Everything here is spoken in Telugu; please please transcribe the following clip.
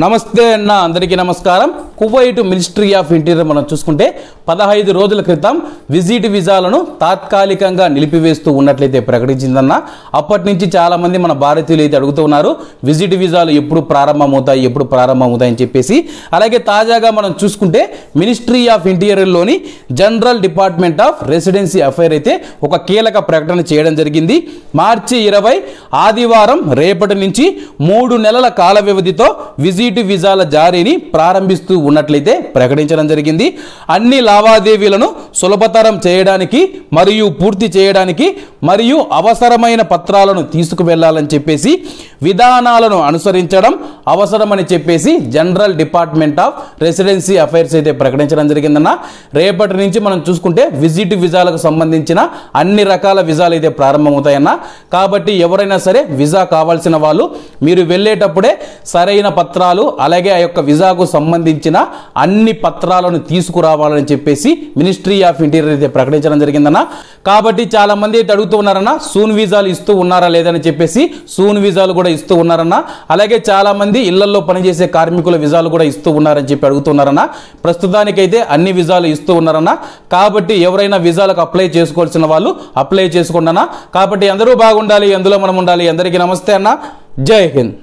నమస్తే అన్న అందరికీ నమస్కారం. కువైట్ మినిస్ట్రీ ఆఫ్ ఇంటీరియర్ మనం చూసుకుంటే పదహైదు రోజుల క్రితం విజిట్ వీసాలను తాత్కాలికంగా నిలిపివేస్తూ ఉన్నట్లయితే ప్రకటించిందన్న. అప్పటి నుంచి చాలామంది మన భారతీయులు అయితే అడుగుతూ ఉన్నారు విజిట్ వీసాలు ఎప్పుడు ప్రారంభమవుతాయి ఎప్పుడు ప్రారంభమవుతాయని చెప్పేసి. అలాగే తాజాగా మనం చూసుకుంటే ministry of ఇంటీరియర్లోని general department of residency affair అయితే ఒక కీలక ప్రకటన చేయడం జరిగింది. మార్చి ఇరవై ఆదివారం రేపటి నుంచి మూడు నెలల కాల వ్యవధితో విజిట్ వీసాల జారీని ప్రారంభిస్తూ ఉన్నట్లయితే ప్రకటించడం జరిగింది. అన్ని లావాదేవీలను సులభతరం చేయడానికి మరియు పూర్తి చేయడానికి మరియు అవసరమైన పత్రాలను తీసుకువెళ్ళాలని చెప్పేసి విధానాలను అనుసరించడం అవసరమని చెప్పేసి general department of residency affairs అయితే ప్రకటించడం జరిగిందన్న. రేపటి నుంచి మనం చూసుకుంటే విజిట్ విజాలకు సంబంధించిన అన్ని రకాల విజాలు అయితే ప్రారంభమవుతాయన్న. కాబట్టి ఎవరైనా సరే విజా కావాల్సిన వాళ్ళు మీరు వెళ్ళేటప్పుడే సరైన పత్రాలు అలాగే ఆ యొక్క విజాకు సంబంధించిన అన్ని పత్రాలను తీసుకురావాలని చెప్పేసి మినిస్ట్రీ ఆఫ్ ఇంటీరియర్ అయితే ప్రకటించడం జరిగిందన్న. కాబట్టి చాలా మంది అయితే అడుగుతూ ఉన్నారన్న సూన్ వీజాలు ఇస్తూ ఉన్నారా లేదని చెప్పేసి సూన్ వీజాలు కూడా ఇస్తూ ఉన్నారన్న. అలాగే చాలామంది ఇళ్ళలో పనిచేసే కార్మికుల విజాలు కూడా ఇస్తూ ఉన్నారని చెప్పి అడుగుతున్నారన్న. ప్రస్తుతానికైతే అన్ని విజాలు ఇస్తూ ఉన్నారన్న. కాబట్టి ఎవరైనా విజాలకు అప్లై చేసుకోవాల్సిన వాళ్ళు అప్లై చేసుకోండి కాబట్టి అందరూ బాగుండాలి అందులో మనం ఉండాలి. అందరికీ నమస్తే అన్న. జై హింద్.